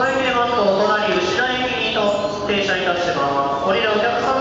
5駅でとお隣牛田駅に停車いたします。降りるお客様